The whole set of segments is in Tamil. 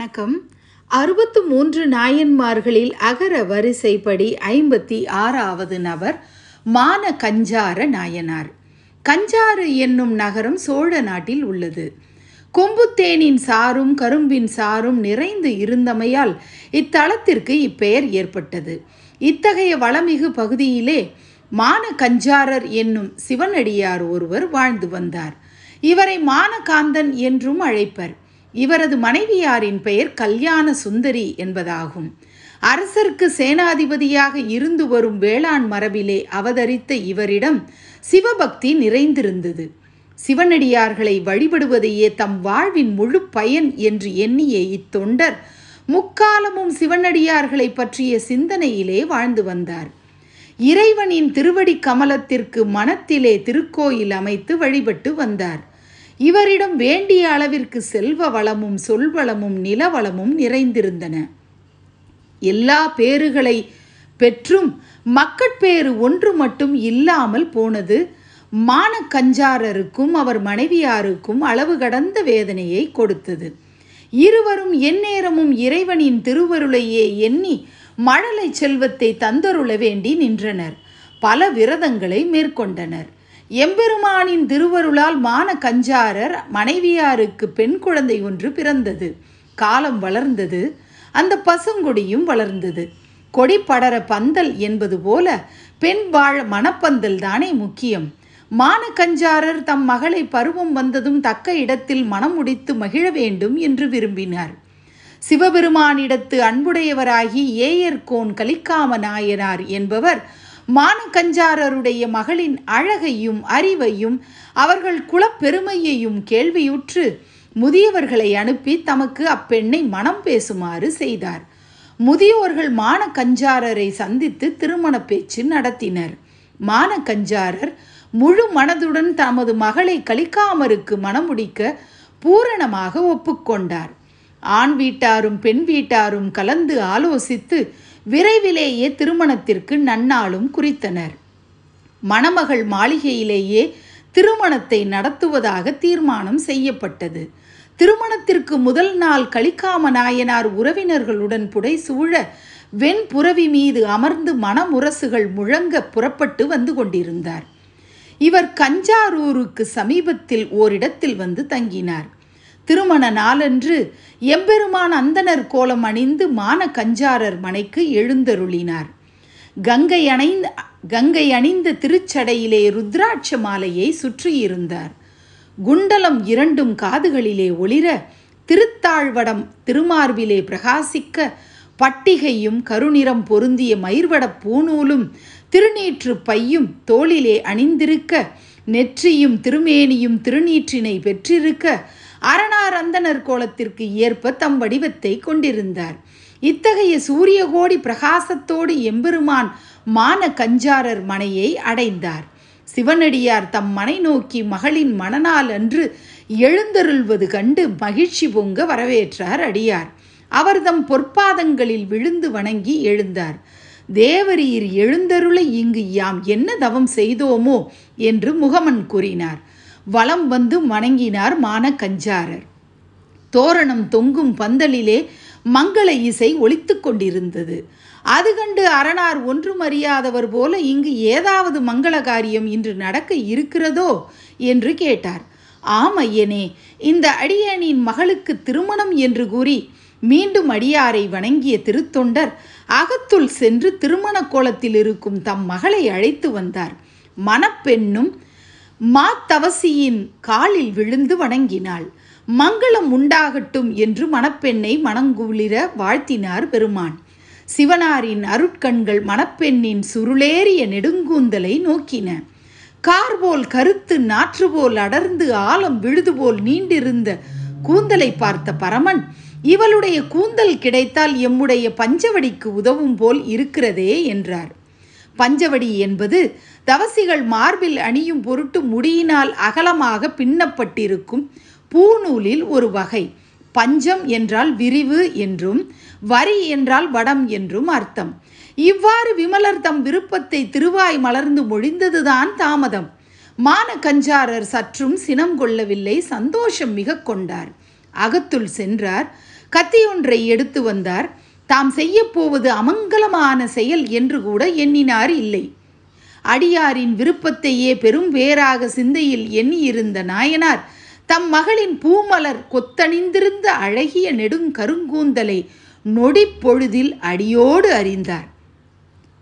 வணக்கம். அறுபத்து மூன்று நாயன்மார்களில் அகர வரிசைப்படி ஐம்பத்தி ஆறாவது நபர் மான கஞ்சார நாயனார். கஞ்சாறு என்னும் நகரம் சோழ நாட்டில் உள்ளது. கொம்புத்தேனின் சாரும் கரும்பின் சாரும் நிறைந்து இருந்தமையால் இத்தலத்திற்கு இப்பெயர் ஏற்பட்டது. இத்தகைய வளமிகு பகுதியிலே மான கஞ்சாரர் என்னும் சிவனடியார் ஒருவர் வாழ்ந்து வந்தார். இவரை மானகாந்தன் என்றும் அழைப்பர். இவரது மனைவியாரின் பெயர் கல்யாண சுந்தரி என்பதாகும். அரசருக்கு சேனாதிபதியாக இருந்து வரும் வேளாண் மரபிலே அவதரித்த இவரிடம் சிவபக்தி நிறைந்திருந்தது. சிவனடியார்களை வழிபடுவதையே தம் வாழ்வின் முழு பயன் என்று எண்ணிய இத்தொண்டர் முக்காலமும் சிவனடியார்களை பற்றிய சிந்தனையிலே வாழ்ந்து வந்தார். இறைவனின் திருவடி கமலத்திற்கு மனத்திலே திருக்கோயில் அமைத்து வழிபட்டு வந்தார். இவரிடம் வேண்டிய அளவிற்கு செல்வ வளமும் சொல்வளமும் நிலவளமும் நிறைந்திருந்தன. எல்லா பேறுகளை பெற்றும் மக்கட்பேறு ஒன்று மட்டும் இல்லாமல் போனது மானக்கஞ்சாரருக்கும் அவர் மனைவியாருக்கும் அளவு கடந்த வேதனையை கொடுத்தது. இருவரும் எந்நேரமும் இறைவனின் திருவருளையே எண்ணி மழலை செல்வத்தை தந்தருள வேண்டி நின்றனர். பல விரதங்களை மேற்கொண்டனர். எம்பெருமானின் திருவருளால் மான கஞ்சாரர் மனைவியாருக்கு பெண் குழந்தை ஒன்று பிறந்தது. காலம் வளர்ந்தது. அந்த பசுங்கொடியும் வளர்ந்தது. கொடி படர பந்தல் என்பது போல பெண் வாழ மணப்பந்தல் தானே முக்கியம். மான கஞ்சாரர் தம் மகளை பருவம் வந்ததும் தக்க இடத்தில் மனம் முடித்து மகிழ வேண்டும் என்று விரும்பினார். சிவபெருமானிடத்து அன்புடையவராகி ஏயர்கோன் கலிக்காம நாயனார் என்பவர் மானக்கஞ்சாரருடைய மகளின் அழகையும் அறிவையும் அவர்கள் குலப்பெருமையையும் கேள்வியுற்று முதியவர்களை அனுப்பி தமக்கு அப்பெண்ணை மனம் பேசுமாறு செய்தார். முதியோர்கள் மானக்கஞ்சாரரை சந்தித்து திருமண பேச்சு நடத்தினர். மானக்கஞ்சாரர் முழு மனதுடன் தமது மகளை கலிக்காமருக்கு மணமுடிக்க பூரணமாக ஒப்புக்கொண்டார். ஆண் வீட்டாரும் பெண் வீட்டாரும் கலந்து ஆலோசித்து விரைவிலேயே திருமணத்திற்கு நன்னாளும் குறித்தனர். மணமகள் மாளிகையிலேயே திருமணத்தை நடத்துவதாக தீர்மானம் செய்யப்பட்டது. திருமணத்திற்கு முதல் நாள் கலிக்காம நாயனார் உறவினர்களுடன் புடை சூழ வெண்புறவி மீது அமர்ந்து மணமுரசுகள் முழங்க புறப்பட்டு வந்து கொண்டிருந்தார். இவர் கஞ்சாரூருக்கு சமீபத்தில் ஓரிடத்தில் வந்து தங்கினார். திருமண நாளன்று எம்பெருமான் அந்தனர் கோலம் அணிந்து மான கஞ்சாரர் மனைக்கு எழுந்தருளினார். கங்கை அணைந்த கங்கை அணிந்த திருச்சடையிலே ருத்ராட்ச மாலையை சுற்றியிருந்தார். குண்டலம் இரண்டும் காதுகளிலே ஒளிர திருத்தாழ்வடம் திருமார்பிலே பிரகாசிக்க பட்டிகையும் கருநிறம் பொருந்திய மயிர்வடப் பூநூலும் திருநீற்று பையும் தோளிலே அணிந்திருக்க நெற்றியும் திருமேனியும் திருநீற்றினை பெற்றிருக்க அரணாரந்தனர் கோலத்திற்கு ஏற்ப தம் வடிவத்தை கொண்டிருந்தார். இத்தகைய சூரியகோடி பிரகாசத்தோடு எம்பெருமான் மான கஞ்சாரர் மனையை அடைந்தார். சிவனடியார் தம் மனை நோக்கி மகளின் மனநாள் அன்று எழுந்தருள்வது கண்டு மகிழ்ச்சி பொங்க வரவேற்றார் அடியார். அவர் தம் பொற்பாதங்களில் விழுந்து வணங்கி எழுந்தார். தேவரீர் எழுந்தருளை இங்கு யாம் என்ன தவம் செய்தோமோ? என்று முகமன் கூறினார். வலம் வந்து வணங்கினார் மானக்கஞ்சாரர். தோரணம் தொங்கும் பந்தலிலே மங்கள இசை ஒழித்து கொண்டிருந்தது. அது கண்டு அரணார் ஒன்றும் அறியாதவர் போல இங்கு ஏதாவது மங்கள காரியம் இன்று நடக்க இருக்கிறதோ? என்று கேட்டார். ஆம் ஐயனே இந்த அடியனின் மகளுக்கு திருமணம் என்று கூறி மீண்டும் அடியாரை வணங்கிய திருத்தொண்டர் அகத்துள் சென்று திருமண கோலத்தில் இருக்கும் தம் மகளை அழைத்து வந்தார். மணப்பெண்ணும் மாத்தவசியின் காலில் விழுந்து வணங்கினாள். மங்களம் உண்டாகட்டும் என்று மணப்பெண்ணை மணங்குளிர வாழ்த்தினார் பெருமான். சிவனாரின் அருட்கண்கள் மணப்பெண்ணின் சுருளேறிய நெடுங்கூந்தலை நோக்கின. கார்போல் கருத்து நாற்று போல் அடர்ந்து ஆழம் விழுது போல் நீண்டிருந்த கூந்தலை பார்த்த பரமன் இவளுடைய கூந்தல் கிடைத்தால் எம்முடைய பஞ்சவடிக்கு உதவும் போல் இருக்கிறதே என்றார். பஞ்சவடி என்பது தவசிகள் மார்பில் அணியும் பொருட்டு முடியினால் அகலமாக பின்னப்பட்டிருக்கும் பூநூலில் ஒரு வகை. பஞ்சம் என்றால் விரிவு என்றும் வரி என்றால் வடம் என்றும் அர்த்தம். இவ்வாறு விமலர் தம் விருப்பத்தை திருவாய் மலர்ந்து மொழிந்ததுதான் தாமதம். மான கஞ்சாரர் சற்றும் சினம் கொள்ளவில்லை சந்தோஷம் மிக கொண்டார். அகத்துள் சென்றார் கத்தியொன்றை எடுத்து வந்தார். தாம் செய்யப்போவது அமங்கலமான செயல் என்று கூட எண்ணினார் இல்லை. அடியாரின் விருப்பத்தையே பெரும் வேறாக சிந்தையில் எண்ணியிருந்த நாயனார் தம் மகளின் பூமலர் கொத்தணிந்திருந்த அழகிய நெடுங்கருங்கூந்தலை நொடிப்பொழுதில் அடியோடு அறிந்தார்.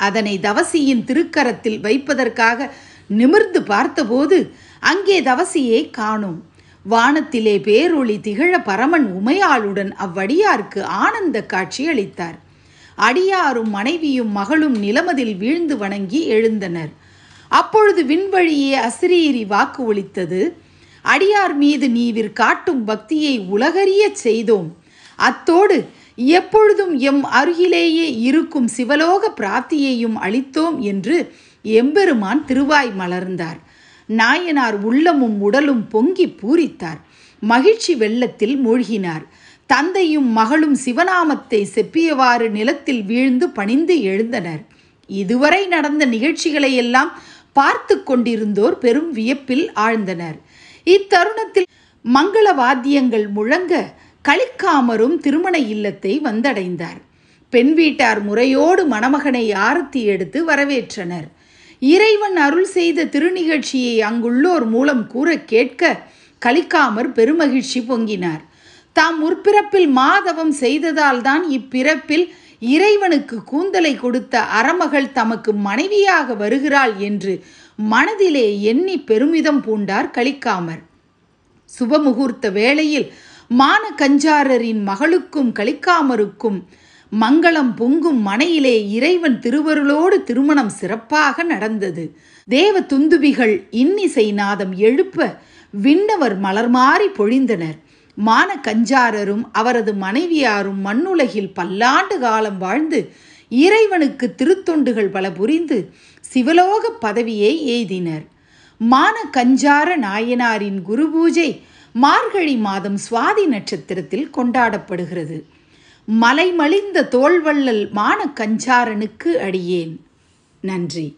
அதனை தவசியின் திருக்கரத்தில் வைப்பதற்காக நிமிர்ந்து பார்த்தபோது அங்கே தவசியை காணோம். வானத்திலே பேரொளி திகழ பரமன் உமையாளுடன் அவ்வடியாருக்கு ஆனந்த காட்சி அளித்தார். அடியாரும் மனைவியும் மகளும் நிலமதில் வீழ்ந்து வணங்கி எழுந்தனர். அப்பொழுது விண்வழியே அசிரீரி வாக்கு ஒலித்தது. அடியார் மீது நீவிர் காட்டும் பக்தியை உலகறியச் செய்தோம். அத்தோடு எப்பொழுதும் எம் அருகிலேயே இருக்கும் சிவலோக பிராப்தியையும் அளித்தோம் என்று எம்பெருமான் திருவாய் மலர்ந்தார். நாயனார் உள்ளமும் உடலும் பொங்கி பூரித்தார். மகிழ்ச்சி வெள்ளத்தில் மூழ்கினார். தந்தையும் மகளும் சிவநாமத்தை செப்பியவாறு நிலத்தில் வீழ்ந்து பணிந்து எழுந்தனர். இதுவரை நடந்த நிகழ்ச்சிகளை எல்லாம் பார்த்து கொண்டிருந்தோர் பெரும் வியப்பில் ஆழ்ந்தனர். இத்தருணத்தில் மங்கள வாத்தியங்கள் முழங்க களிக்காமரும் திருமண இல்லத்தை வந்தடைந்தார். பெண் வீட்டார் முறையோடு மணமகனை ஆரத்தி எடுத்து வரவேற்றனர். இறைவன் அருள் செய்த திருநிகழ்ச்சியை அங்குள்ளோர் மூலம் கூற கேட்க கலிக்காமர் பெருமகிழ்ச்சி பொங்கினார். தாம் முற்பிறப்பில் மாதவம் செய்ததால் தான் இப்பிறப்பில் இறைவனுக்கு கூந்தலை கொடுத்த அறமகள் தமக்கு மனைவியாக வருகிறாள் என்று மனதிலே எண்ணி பெருமிதம் பூண்டார் கலிக்காமர். சுபமுகூர்த்த வேளையில் மான கஞ்சாரரின் மகளுக்கும் கலிக்காமருக்கும் மங்களம் பொங்கும் மனையிலே இறைவன் திருவருளோடு திருமணம் சிறப்பாக நடந்தது. தேவ துந்துபிகள் இன்னிசை நாதம் எழுப்ப விண்ணவர் மலர்மாறி பொழிந்தனர். மான கஞ்சாரரும் அவரது மனைவியாரும் மண்ணுலகில் பல்லாண்டு காலம் வாழ்ந்து இறைவனுக்கு திருத்தொண்டுகள் பல புரிந்து சிவலோக பதவியை எய்தினர் மான கஞ்சார நாயனாரின் குரு பூஜை மார்கழி மாதம் சுவாதி நட்சத்திரத்தில் கொண்டாடப்படுகிறது. மலைமலிந்த தோல்வள்ளல் மான கஞ்சாரனுக்கு அடியேன். நன்றி.